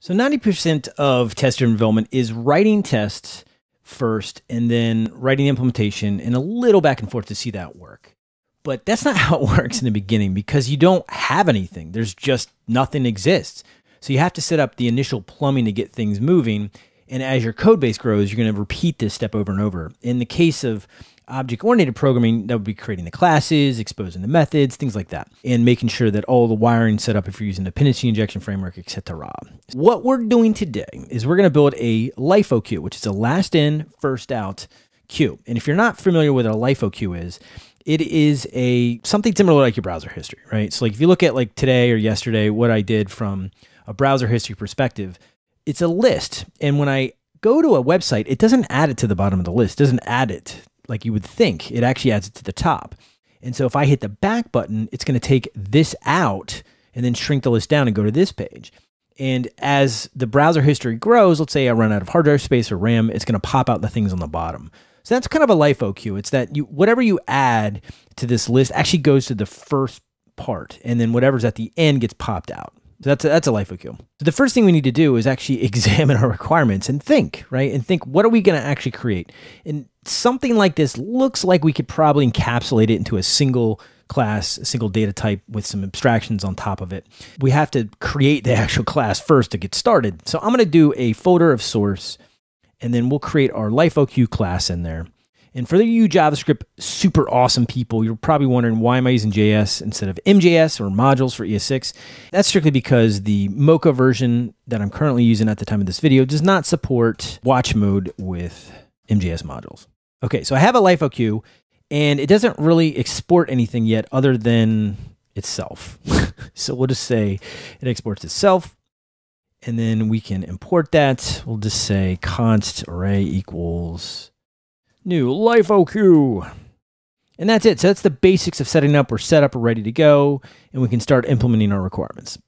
So 90% of test driven development is writing tests first and then writing the implementation and a little back and forth to see that work. But that's not how it works in the beginning because you don't have anything. There's just nothing exists. So you have to set up the initial plumbing to get things moving. And as your code base grows, you're going to repeat this step over and over. In the case of object oriented programming, that would be creating the classes, exposing the methods, things like that, and making sure that all the wiring set up if you're using the dependency injection framework, etc. What we're doing today is we're going to build a LIFO queue, which is a last in, first out queue. And if you're not familiar with what a LIFO queue is, it is a something similar like your browser history, right? So like if you look at like today or yesterday, what I did from a browser history perspective, it's a list. And when I go to a website, it doesn't add it to the bottom of the list, doesn't add it like you would think. It actually adds it to the top. And so if I hit the back button, it's going to take this out and then shrink the list down and go to this page. And as the browser history grows, let's say I run out of hard drive space or RAM, it's going to pop out the things on the bottom. So that's kind of a LIFO queue. It's that you whatever you add to this list actually goes to the first part, and then whatever's at the end gets popped out. So that's a, that's a LIFO queue. So the first thing we need to do is actually examine our requirements and think, right? And think, what are we going to actually create? And something like this looks like we could probably encapsulate it into a single class, a single data type with some abstractions on top of it. We have to create the actual class first to get started. So I'm going to do a folder of source, and then we'll create our queue class in there. And for you JavaScript super awesome people, you're probably wondering why am I using JS instead of MJS or modules for ES6? That's strictly because the Mocha version that I'm currently using at the time of this video does not support watch mode with MJS modules. Okay, so I have a LIFO queue and it doesn't really export anything yet other than itself. so we'll just say it exports itself and then we can import that. We'll just say const array equals new LIFO queue. And that's it. So that's the basics of setting up. We're set up, we're ready to go, and we can start implementing our requirements.